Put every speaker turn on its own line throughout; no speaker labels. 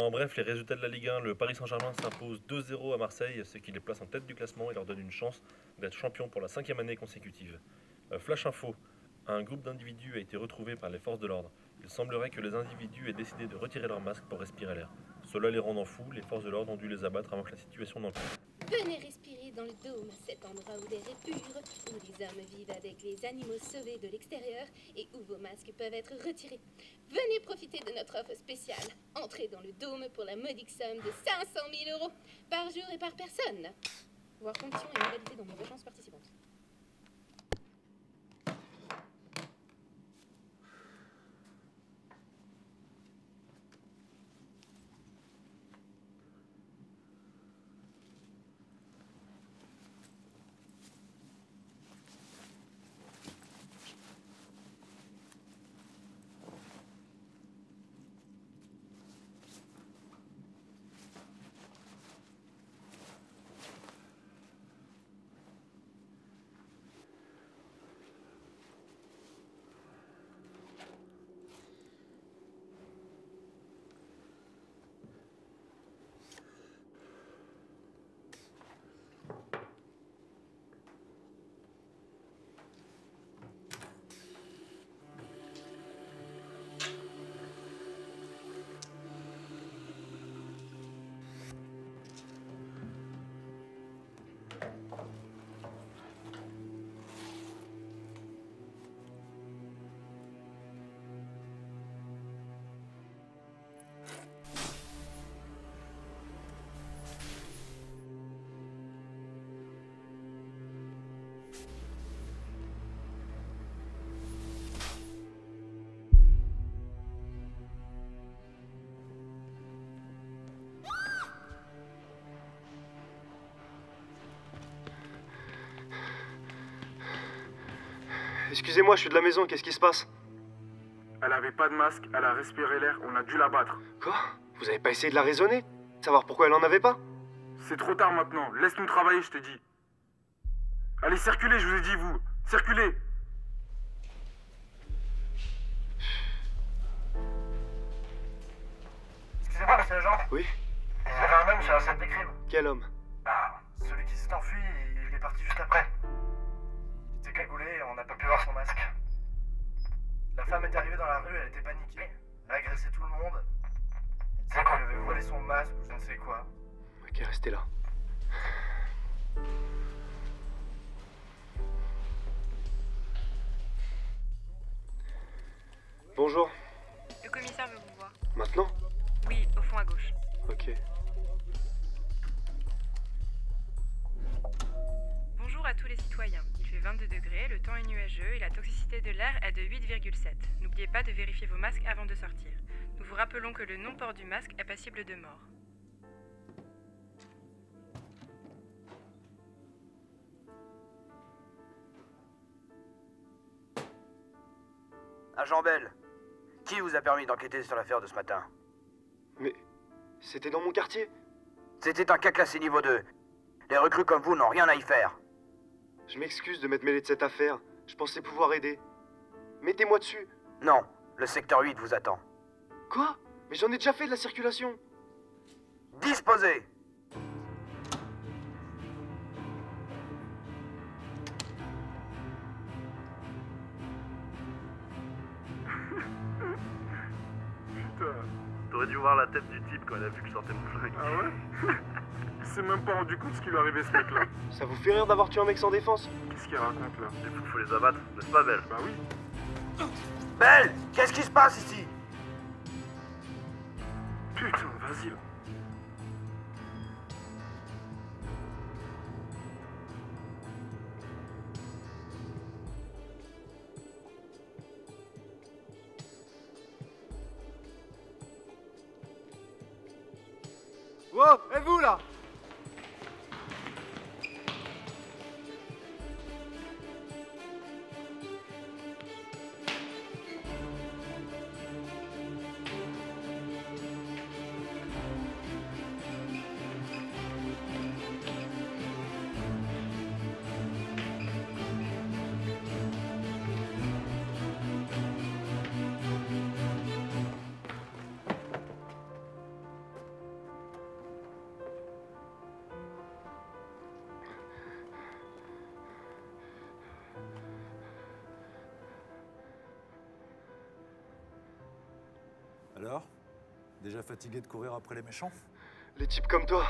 En bref, les résultats de la Ligue 1, le Paris Saint-Germain s'impose 2-0 à Marseille, ce qui les place en tête du classement et leur donne une chance d'être champion pour la cinquième année consécutive. Euh, flash info, un groupe d'individus a été retrouvé par les forces de l'ordre. Il semblerait que les individus aient décidé de retirer leur masque pour respirer l'air. Cela les rendant fous, les forces de l'ordre ont dû les abattre avant que la situation n'empire.
Venez dans le dôme, cet endroit où l'air est pur, où les hommes vivent avec les animaux sauvés de l'extérieur et où vos masques peuvent être retirés. Venez profiter de notre offre spéciale. Entrez dans le dôme pour la modique somme de 500 000 euros par jour et par personne. Voir conditions et modalités dans vos agences participantes.
Excusez-moi, je suis de la maison, qu'est-ce qui se passe
Elle avait pas de masque, elle a respiré l'air, on a dû la battre.
Quoi Vous avez pas essayé de la raisonner Savoir pourquoi elle en avait pas
C'est trop tard maintenant, laisse-nous travailler, je te dis. Allez, circulez, je vous ai dit, vous. Circulez
Excusez-moi, monsieur l'agent.
Oui
Il y avait un homme sur la scène des crimes.
Quel homme
pas pu voir son masque. La femme est arrivée dans la rue, elle était paniquée. Elle a agressé tout le monde. Elle disait qu'on lui avait volé son masque ou je ne sais quoi.
Ok, restez là. Bonjour.
Le commissaire veut vous voir.
Maintenant?
Oui, au fond à gauche.
Ok.
Bonjour à tous les citoyens. Il fait 22 degrés, le temps est nuageux et la toxicité de l'air est de 8,7. N'oubliez pas de vérifier vos masques avant de sortir. Nous vous rappelons que le non-port du masque est passible de mort.
Agent Bell, qui vous a permis d'enquêter sur l'affaire de ce matin?
Mais c'était dans mon quartier?
C'était un cas classé niveau 2. Les recrues comme vous n'ont rien à y faire.
Je m'excuse de m'être mêlé de cette affaire. Je pensais pouvoir aider. Mettez-moi dessus.
Non, le secteur 8 vous attend.
Quoi? Mais j'en ai déjà fait de la circulation.
Disposez
T'aurais dû voir la tête du type quand elle a vu que je sortais mon flingue.
Ah ouais Il s'est même pas rendu compte ce qui lui arrivait ce mec-là.
Ça vous fait rire d'avoir tué un mec sans défense?
Qu'est-ce qu'il raconte là?
Les fous, faut les abattre, n'est-ce pas, Belle?
Bah oui.
Belle Qu'est-ce qui se passe ici?
Putain, vas-y là.
Wow Et vous là
Déjà fatigué de courir après les méchants
Les types comme toi,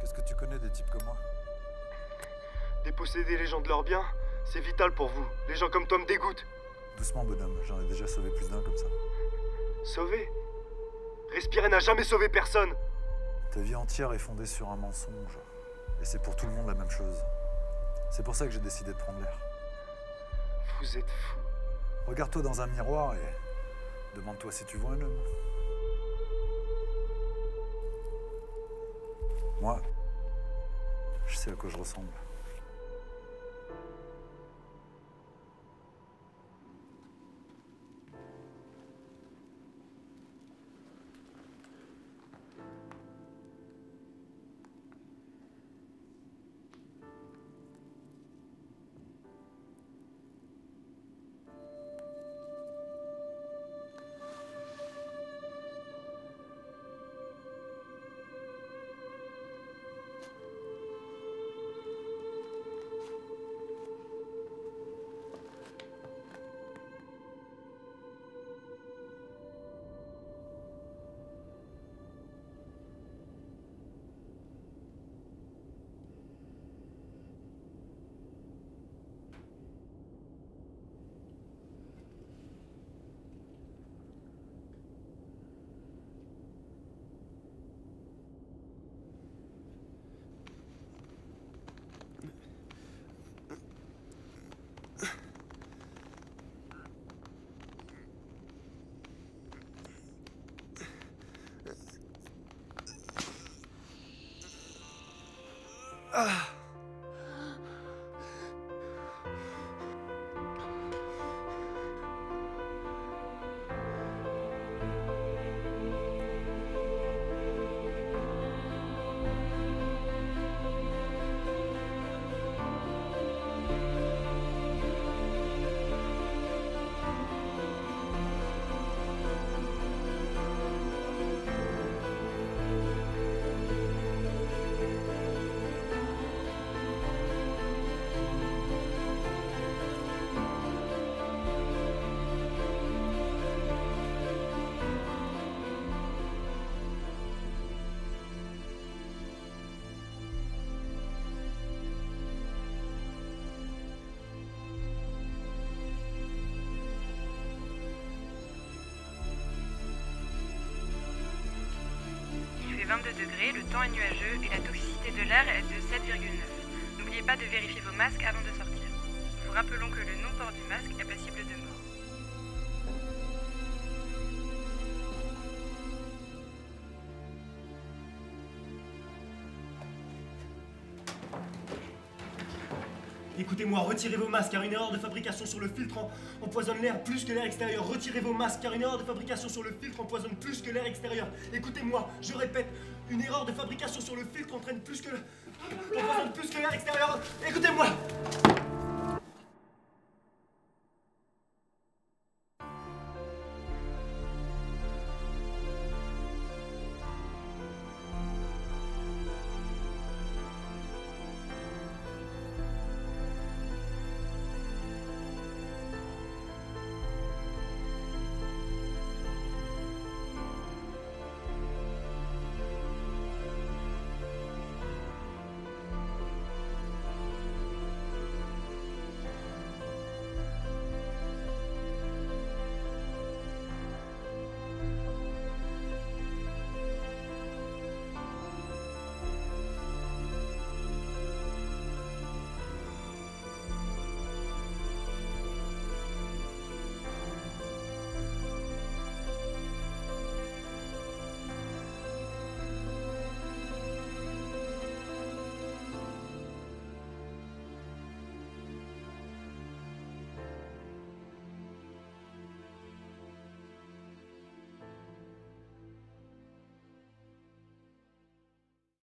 Qu'est-ce que tu connais des types comme moi
déposséder les gens de leurs biens, c'est vital pour vous. Les gens comme toi me dégoûtent.
Doucement, bonhomme, j'en ai déjà sauvé plus d'un comme ça.
Sauver? Respirer n'a jamais sauvé personne.
Ta vie entière est fondée sur un mensonge. Et c'est pour tout le monde la même chose. C'est pour ça que j'ai décidé de prendre l'air.
Vous êtes fous.
Regarde-toi dans un miroir et demande-toi si tu vois un homme. Moi, je sais à quoi je ressemble.
22 degrés, le temps est nuageux et la toxicité de l'air est de 7,9. N'oubliez pas de vérifier vos masques avant de sortir. Nous vous rappelons que le non-port du masque est passible de
Écoutez-moi, retirez vos masques car une erreur de fabrication sur le filtre empoisonne l'air plus que l'air extérieur. Retirez vos masques car une erreur de fabrication sur le filtre empoisonne plus que l'air extérieur. Écoutez-moi, je répète, une erreur de fabrication sur le filtre entraîne plus que empoisonne plus que l'air extérieur. Écoutez-moi